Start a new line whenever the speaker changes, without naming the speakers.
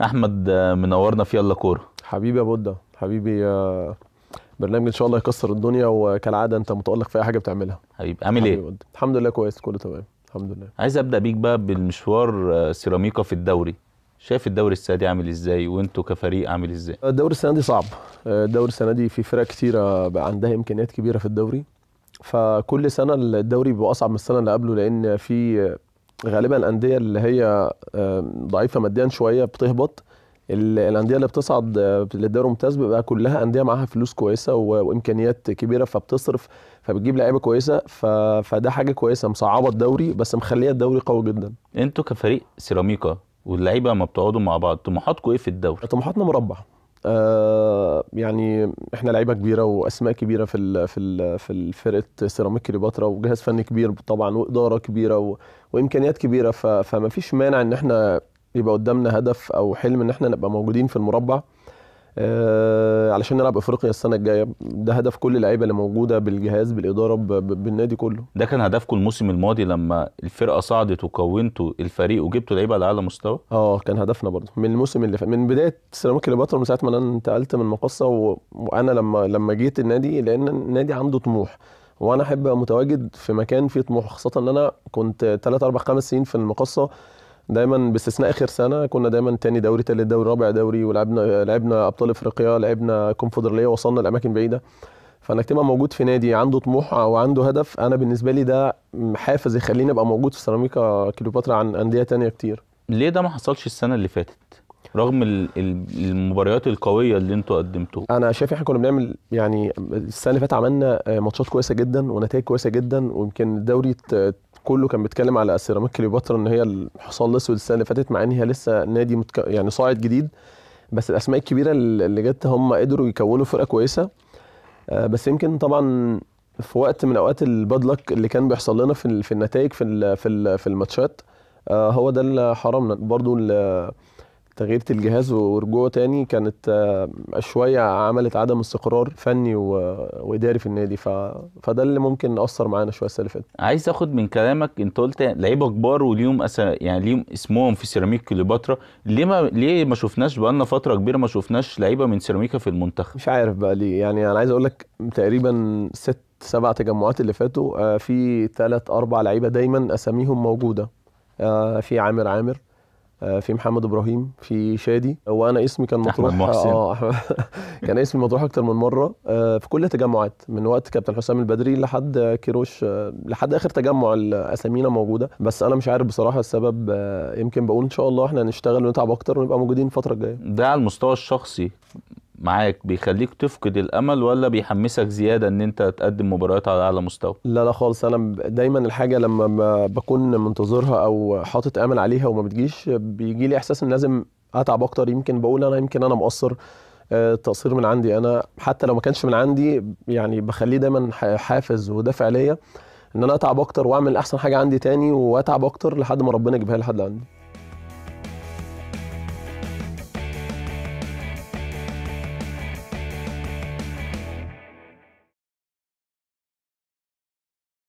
أحمد آه، منورنا في يلا كورة.
حبيبي يا بودة حبيبي آه، برنامج إن شاء الله يكسر الدنيا وكالعادة أنت متألق في أي حاجة بتعملها.
حبيبي عامل إيه؟
بودة. الحمد لله كويس كله تمام. الحمد لله.
عايز أبدأ بيك بقى بالمشوار آه، سيراميكا في الدوري. شايف الدوري السنة دي عامل إزاي؟ وأنتوا كفريق عامل إزاي؟
الدوري السنة دي صعب. الدوري السنة دي في فرق كتيرة بقى عندها إمكانيات كبيرة في الدوري. فكل سنة الدوري بيبقى أصعب من السنة اللي قبله لأن في غالبا الأندية اللي هي ضعيفة ماديا شوية بتهبط. ال- الأندية اللي بتصعد آه، للدوري الممتاز بيبقى كلها أندية معاها فلوس كويسة وإمكانيات كبيرة فبتصرف فبتجيب لعيبة كويسة ف... فده حاجة كويسة. مصعبة الدوري بس مخلية الدوري قوي جدا.
أنتوا كفريق سيراميكا واللعيبة لما بتقعدوا مع بعض طموحاتكم إيه في الدوري؟
طموحاتنا مربع. آه يعني إحنا لعيبة كبيرة وأسماء كبيرة في ال في ال في الفرقه سيراميك كليوباترا وجهاز فني كبير طبعا وإدارة كبيرة و وإمكانيات كبيرة فما فيش مانع إن إحنا يبقى قدامنا هدف أو حلم إن إحنا نبقى موجودين في المربع. علشان نلعب افريقيا السنة الجاية. ده هدف كل اللعيبة اللي موجودة بالجهاز بالإدارة بالنادي كله.
ده كان هدفكم الموسم الماضي لما الفرقة صعدت وكونتوا الفريق وجبتوا لعيبة على أعلى مستوى؟
آه كان هدفنا برضه. من الموسم اللي فات من بداية سيراميكا كليوباترا من ساعة ما أنا انتقلت من مقصة و... وأنا لما لما جيت النادي لأن النادي عنده طموح. وأنا أحب أبقى متواجد في مكان فيه طموح خاصة إن أنا كنت 3 4 5 سنين في المقصة. دايما باستثناء آخر سنة كنا دايما تاني دوري تالت دوري رابع دوري ولعبنا لعبنا أبطال إفريقيا لعبنا كونفدرالية وصلنا لأماكن بعيدة. فانك تبقى موجود في نادي عنده طموح وعنده هدف أنا بالنسبة لي ده حافز يخليني أبقى موجود في سيراميكا كليوباترا عن أندية تانية كتير.
ليه ده ما حصلش السنة اللي فاتت؟ رغم ال- ال- المباريات القوية اللي أنتوا قدمتوها.
أنا شايف إحنا كنا بنعمل يعني السنة اللي فاتت عملنا ماتشات كويسة جدا ونتائج كويسة جدا ويمكن الدوري كله كان بيتكلم على سيراميك كليوباترا إن هي الحصان الأسود السنة اللي فاتت مع إن هي لسه نادي متك... يعني صاعد جديد بس الأسماء الكبيرة اللي جت هم قدروا يكونوا فرقة كويسة. آه، بس يمكن طبعا في وقت من أوقات الباد اللي كان بيحصل لنا في في النتائج في في في الماتشات آه، هو ده اللي حرمنا. برضو ال- تغيير الجهاز ورجوعه تاني كانت آه، شوية عملت عدم استقرار فني وإداري في النادي. ف... فده اللي ممكن أثر معانا شوية السنة اللي فاتت.
عايز آخد من كلامك أنت قلت لعيبة كبار وليهم أس... يعني ليهم اسمهم في سيراميك كليوباترا. ليه ما ليه ما شفناش بقالنا فترة كبيرة ما شفناش لعيبة من سيراميكا في المنتخب؟
مش عارف بقى ليه. يعني أنا عايز أقول لك تقريبا ست سبع تجمعات اللي فاتوا آه، في ثلاث أربع لعيبة دايما أساميهم موجودة آه، في عامر عامر في محمد إبراهيم في شادي. وأنا اسمي كان مطروح.
محسن.
آه أحمد- كان اسمي مطروح أكتر من مرة. آه، في كل التجمعات من وقت كابتن حسام البدري لحد كيروش آه، لحد آخر تجمع أسامينا موجودة. بس أنا مش عارف بصراحة السبب آه، يمكن بقول إن شاء الله إحنا نشتغل ونتعب أكتر ونبقى موجودين الفترة الجاية.
ده على المستوى الشخصي. معاك بيخليك تفقد الأمل ولا بيحمسك زيادة إن أنت تقدم مباريات على أعلى مستوى؟
لا لا خالص. أنا دايما الحاجة لما بكون منتظرها أو حاطط أمل عليها وما بتجيش بيجي لي إحساس إن لازم أتعب أكتر. يمكن بقول أنا يمكن أنا مقصر آه، التقصير من عندي. أنا حتى لو ما كانش من عندي يعني بخليه دايما حافز ودافع ليا إن أنا أتعب أكتر وأعمل أحسن حاجة عندي تاني وأتعب أكتر لحد ما ربنا يجيبها لحد عندي.